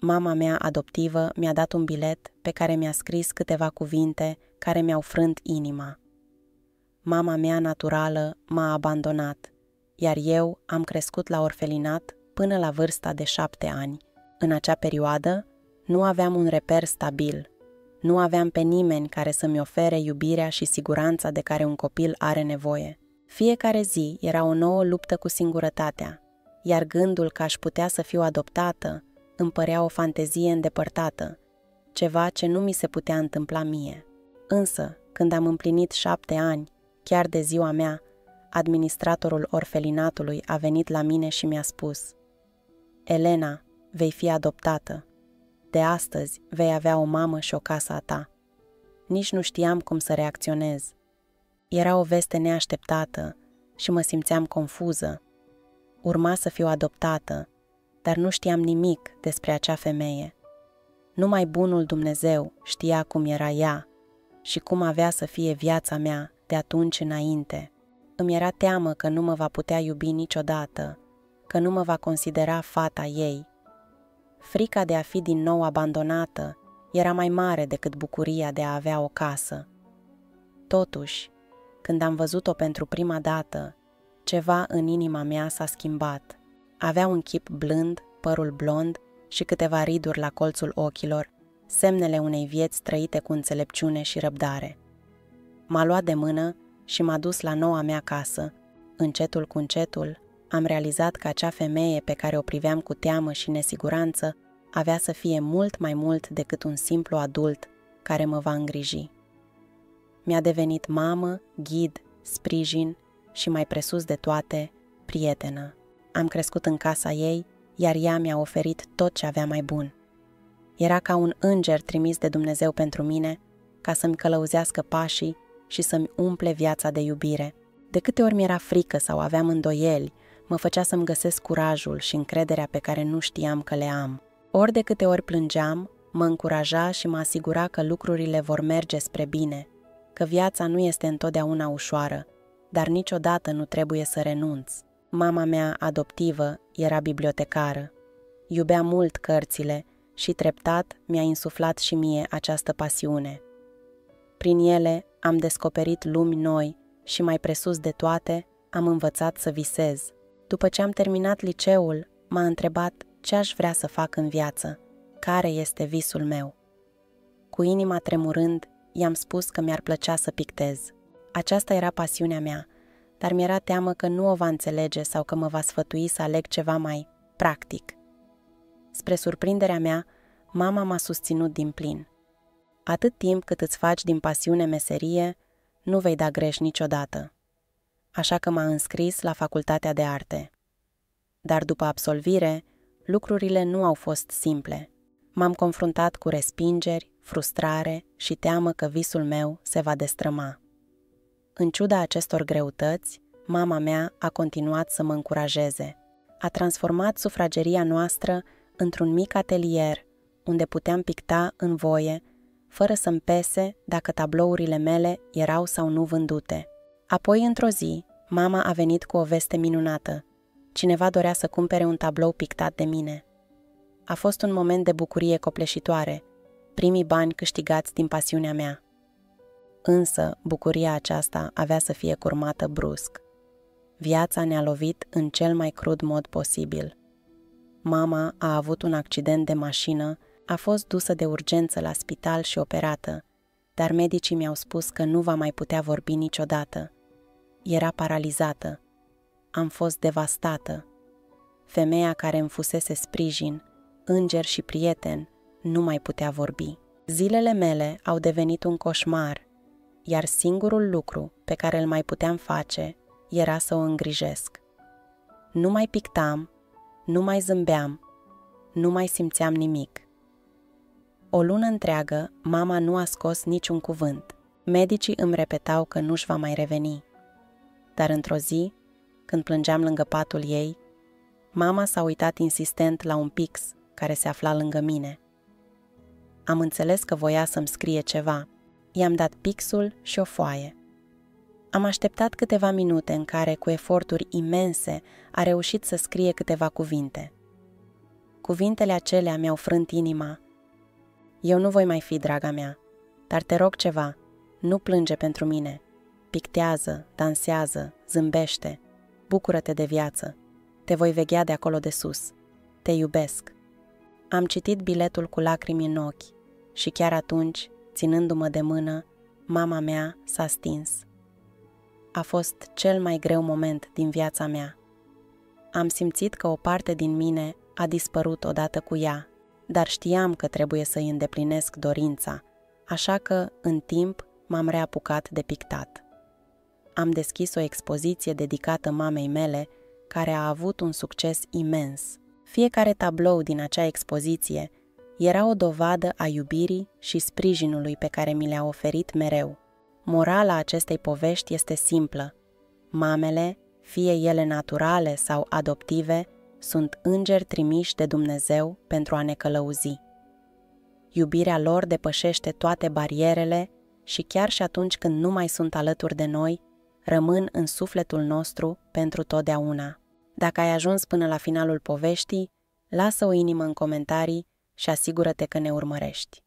mama mea adoptivă mi-a dat un bilet pe care mi-a scris câteva cuvinte care mi-au frânt inima. Mama mea naturală m-a abandonat, iar eu am crescut la orfelinat până la vârsta de șapte ani. În acea perioadă, nu aveam un reper stabil, nu aveam pe nimeni care să-mi ofere iubirea și siguranța de care un copil are nevoie. Fiecare zi era o nouă luptă cu singurătatea, iar gândul că aș putea să fiu adoptată îmi părea o fantezie îndepărtată, ceva ce nu mi se putea întâmpla mie. Însă, când am împlinit șapte ani, chiar de ziua mea, administratorul orfelinatului a venit la mine și mi-a spus Elena, vei fi adoptată. De astăzi vei avea o mamă și o casă a ta. Nici nu știam cum să reacționez. Era o veste neașteptată și mă simțeam confuză. Urma să fiu adoptată, dar nu știam nimic despre acea femeie. Numai bunul Dumnezeu știa cum era ea și cum avea să fie viața mea de atunci înainte. Îmi era teamă că nu mă va putea iubi niciodată, că nu mă va considera fata ei. Frica de a fi din nou abandonată era mai mare decât bucuria de a avea o casă. Totuși, când am văzut-o pentru prima dată, ceva în inima mea s-a schimbat. Avea un chip blând, părul blond și câteva riduri la colțul ochilor, semnele unei vieți trăite cu înțelepciune și răbdare. M-a luat de mână și m-a dus la noua mea casă. Încetul cu încetul am realizat că acea femeie pe care o priveam cu teamă și nesiguranță avea să fie mult mai mult decât un simplu adult care mă va îngriji. Mi-a devenit mamă, ghid, sprijin și mai presus de toate, prietenă. Am crescut în casa ei, iar ea mi-a oferit tot ce avea mai bun. Era ca un înger trimis de Dumnezeu pentru mine, ca să-mi călăuzească pașii și să-mi umple viața de iubire. De câte ori mi-era frică sau aveam îndoieli, mă făcea să-mi găsesc curajul și încrederea pe care nu știam că le am. Ori de câte ori plângeam, mă încuraja și mă asigura că lucrurile vor merge spre bine, că viața nu este întotdeauna ușoară, dar niciodată nu trebuie să renunț. Mama mea adoptivă era bibliotecară. Iubea mult cărțile și treptat mi-a insuflat și mie această pasiune. Prin ele am descoperit lumi noi și mai presus de toate, am învățat să visez. După ce am terminat liceul, m-a întrebat ce aș vrea să fac în viață, care este visul meu. Cu inima tremurând, i-am spus că mi-ar plăcea să pictez. Aceasta era pasiunea mea, dar mi-era teamă că nu o va înțelege sau că mă va sfătui să aleg ceva mai practic. Spre surprinderea mea, mama m-a susținut din plin. Atât timp cât îți faci din pasiune meserie, nu vei da greș niciodată. Așa că m-a înscris la facultatea de arte. Dar după absolvire, lucrurile nu au fost simple. M-am confruntat cu respingeri, frustrare și teamă că visul meu se va destrăma. În ciuda acestor greutăți, mama mea a continuat să mă încurajeze. A transformat sufrageria noastră într-un mic atelier unde puteam picta în voie, fără să-mi pese dacă tablourile mele erau sau nu vândute. Apoi, într-o zi, mama a venit cu o veste minunată. Cineva dorea să cumpere un tablou pictat de mine. A fost un moment de bucurie copleșitoare, primii bani câștigați din pasiunea mea. Însă, bucuria aceasta avea să fie curmată brusc. Viața ne-a lovit în cel mai crud mod posibil. Mama a avut un accident de mașină, a fost dusă de urgență la spital și operată, dar medicii mi-au spus că nu va mai putea vorbi niciodată. Era paralizată. Am fost devastată. Femeia care îmi fusese sprijin, înger și prieten, nu mai putea vorbi. Zilele mele au devenit un coșmar iar singurul lucru pe care îl mai puteam face era să o îngrijesc. Nu mai pictam, nu mai zâmbeam, nu mai simțeam nimic. O lună întreagă, mama nu a scos niciun cuvânt. Medicii îmi repetau că nu-și va mai reveni. Dar într-o zi, când plângeam lângă patul ei, mama s-a uitat insistent la un pix care se afla lângă mine. Am înțeles că voia să-mi scrie ceva, I-am dat pixul și o foaie. Am așteptat câteva minute în care, cu eforturi imense, a reușit să scrie câteva cuvinte. Cuvintele acelea mi-au frânt inima. Eu nu voi mai fi, draga mea, dar te rog ceva, nu plânge pentru mine. Pictează, dansează, zâmbește, bucură-te de viață. Te voi veghea de acolo de sus. Te iubesc. Am citit biletul cu lacrimi în ochi și chiar atunci, ținându-mă de mână, mama mea s-a stins. A fost cel mai greu moment din viața mea. Am simțit că o parte din mine a dispărut odată cu ea, dar știam că trebuie să-i îndeplinesc dorința, așa că, în timp, m-am reapucat de pictat. Am deschis o expoziție dedicată mamei mele, care a avut un succes imens. Fiecare tablou din acea expoziție era o dovadă a iubirii și sprijinului pe care mi le-a oferit mereu. Morala acestei povești este simplă. Mamele, fie ele naturale sau adoptive, sunt îngeri trimiși de Dumnezeu pentru a ne călăuzi. Iubirea lor depășește toate barierele și chiar și atunci când nu mai sunt alături de noi, rămân în sufletul nostru pentru totdeauna. Dacă ai ajuns până la finalul poveștii, lasă o inimă în comentarii și asigură-te că ne urmărești.